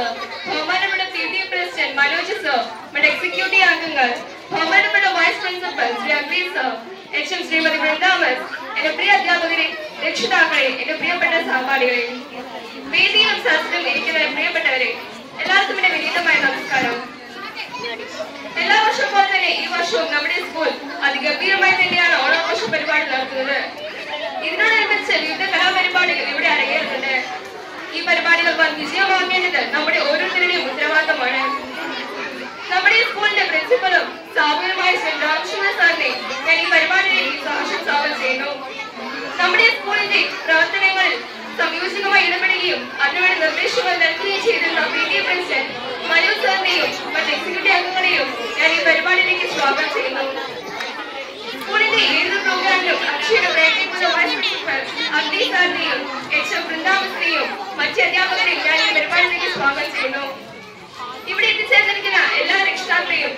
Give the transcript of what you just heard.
Sir. ബഹുമാനപ്പെട്ട P T president Manoj sir നമ്മുടെ executive അംഗങ്ങൾ ബഹുമാനപ്പെട്ട vice principal Shri Agri sir H M Shrimati Vrindavan എന്റെ പ്രിയ അധ്യാപകരെ രക്ഷിതാക്കളെ എന്റെ പ്രിയപ്പെട്ട സഹപാഠികളെ വേദിയിലും സദസ്സിലും ഇരിക്കുന്ന പ്രിയപ്പെട്ടവരെ എല്ലാവർക്കും എന്റെ വിനീതമായ നമസ്കാരം. എല്ലാ വർഷവും പോലെ തന്നെ ഈ വർഷവും നമ്മുടെ സ്കൂൾ പരിപാടികൾ വൻ വിജയമാകേണ്ടത് നമ്മുടെ ഓരോരുത്തരുടെയും ഉത്തരവാദിത്തമാണ്. നമ്മുടെ സ്കൂളിന്റെ പ്രിൻസിപ്പലും സ്ഥാപകരുമായ ശ്രീ രാമകൃഷ്ണൻ സാറിനെ ഞാൻ ഈ പരിപാടിയിലേക്ക് സാക്ഷ്യം ചെയ്യുന്നു. നമ്മുടെ സ്കൂളിന്റെ പ്രവർത്തനങ്ങളിൽ സംയോജിതമായി ഇടപെടുകയും അതിനുവേണ്ട നിർദ്ദേശങ്ങൾ നൽകുകയും ചെയ്തിരുന്ന പി ടി പ്രസിഡന്റ് മനു സാറിനെയും മറ്റ് എക്സിക്യൂട്ടീവ് അംഗങ്ങളെയും ഞാൻ ഈ പരിപാടിയിലേക്ക് സ്വാഗതം ചെയ്യുന്നു. സ്കൂളിന്റെ ഏത് പ്രോഗ്രാമിലും അക്ഷയുടെ പ്രയത്നിക്കുന്ന വൈസ് പ്രിൻസിപ്പൽ അഗ്നി സാറിനെയും എച്ച് എം വൃന്ദാവസ്ഥയെയും മറ്റ് അധ്യാപകരെയും ഞാൻ ഈ എത്തിച്ചേർന്നിരിക്കുന്ന എല്ലാ രക്ഷിതാക്കളെയും